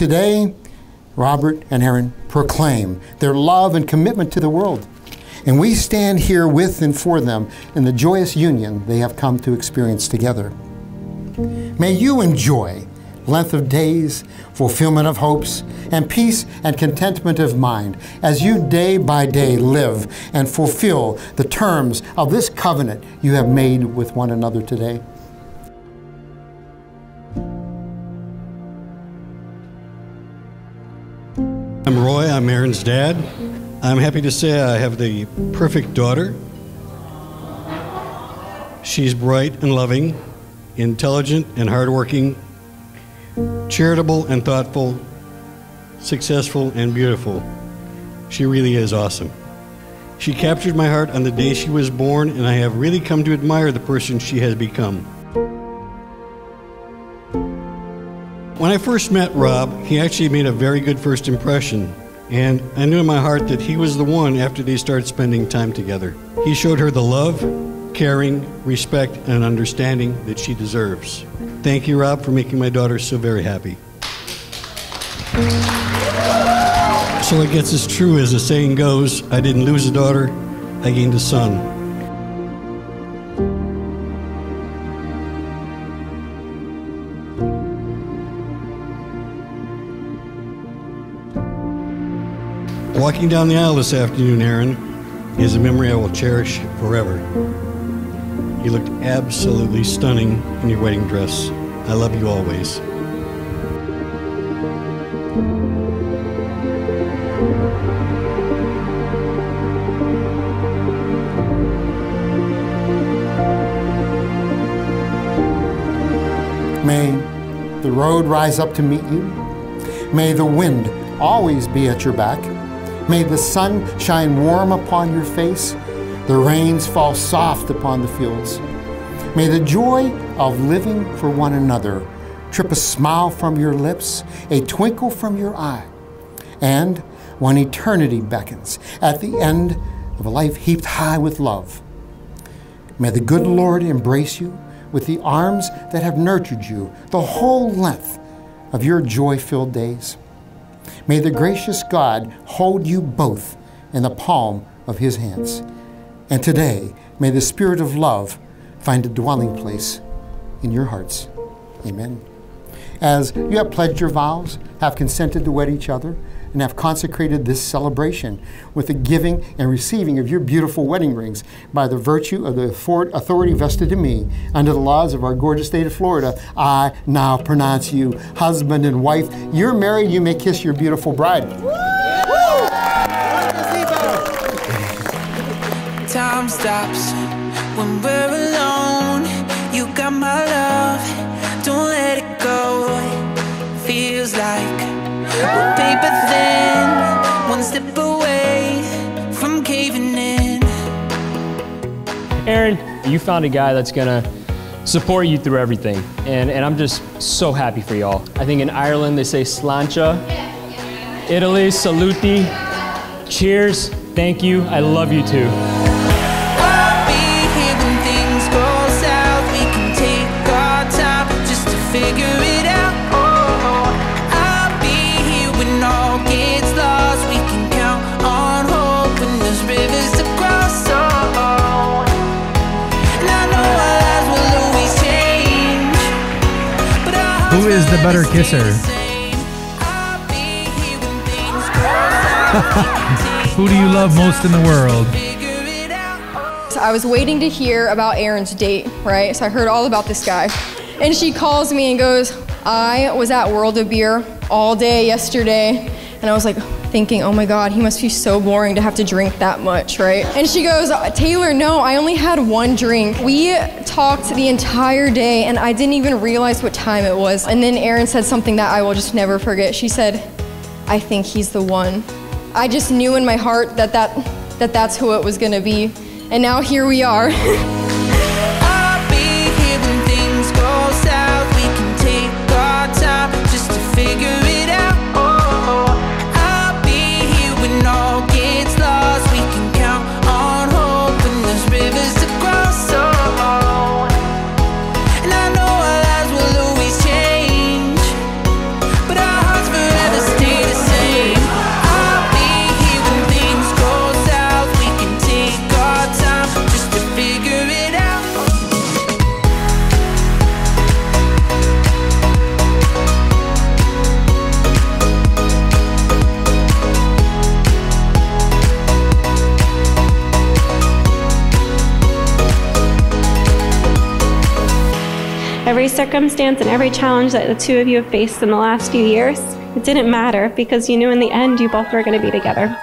Today, Robert and Erin proclaim their love and commitment to the world. And we stand here with and for them in the joyous union they have come to experience together. May you enjoy length of days, fulfillment of hopes, and peace and contentment of mind as you day by day live and fulfill the terms of this covenant you have made with one another today. I'm Roy, I'm Erin's dad. I'm happy to say I have the perfect daughter. She's bright and loving, intelligent and hardworking, charitable and thoughtful, successful and beautiful. She really is awesome. She captured my heart on the day she was born, and I have really come to admire the person she has become. When I first met Rob, he actually made a very good first impression, and I knew in my heart that he was the one after they started spending time together. He showed her the love, caring, respect, and understanding that she deserves. Thank you, Rob, for making my daughter so very happy. So it gets as true as the saying goes I didn't lose a daughter, I gained a son. Walking down the aisle this afternoon, Erin, is a memory I will cherish forever. You looked absolutely stunning in your wedding dress. I love you always. May the road rise up to meet you. May the wind always be at your back. May the sun shine warm upon your face. The rains fall soft upon the fields. May the joy of living for one another trip a smile from your lips, a twinkle from your eye. And when eternity beckons at the end of a life heaped high with love, may the good Lord embrace you with the arms that have nurtured you the whole length of your joy filled days. May the gracious God hold you both in the palm of his hands. And today, may the spirit of love find a dwelling place in your hearts. Amen. As you have pledged your vows, have consented to wed each other, and have consecrated this celebration with the giving and receiving of your beautiful wedding rings by the virtue of the authority vested in me under the laws of our gorgeous state of Florida, I now pronounce you husband and wife. You're married, you may kiss your beautiful bride. Time stops when we're alone. You got my love, Erin, you found a guy that's gonna support you through everything. And, and I'm just so happy for y'all. I think in Ireland they say sláinte. Italy, saluti. Cheers. Thank you. I love you too. Figure Who is the better kisser? Who do you love most in the world? Out. I was waiting to hear about Erin's date, right? So I heard all about this guy. And she calls me and goes, I was at World of Beer all day yesterday. And I was like thinking, oh my God, he must be so boring to have to drink that much, right? And she goes, Taylor, no, I only had one drink. We talked the entire day and I didn't even realize what time it was. And then Erin said something that I will just never forget. She said, I think he's the one. I just knew in my heart that, that, that that's who it was gonna be. And now here we are. Every circumstance and every challenge that the two of you have faced in the last few years, it didn't matter because you knew in the end you both were going to be together.